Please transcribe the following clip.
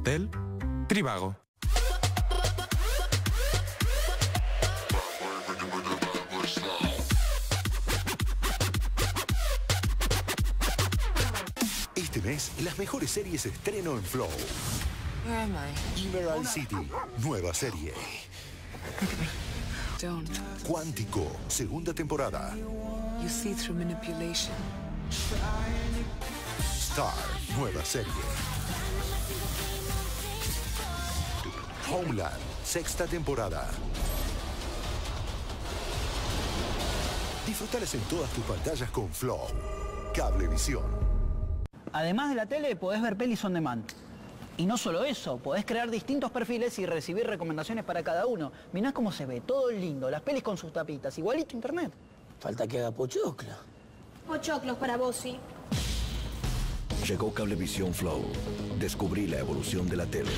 Hotel Trivago. Este mes, las mejores series estreno en Flow. Where am I? Emerald City, nueva serie. Don't. Cuántico, segunda temporada. You see through manipulation. Star, nueva serie. Homeland, sexta temporada. Disfrutalas en todas tus pantallas con Flow. Cablevisión. Además de la tele, podés ver pelis on demand. Y no solo eso, podés crear distintos perfiles y recibir recomendaciones para cada uno. Mirá cómo se ve, todo lindo, las pelis con sus tapitas, igualito internet. Falta que haga pochoclo. Pochoclos para vos, sí. Llegó Cablevisión Flow. Descubrí la evolución de la tele.